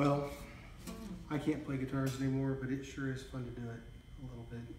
Well, I can't play guitars anymore, but it sure is fun to do it a little bit.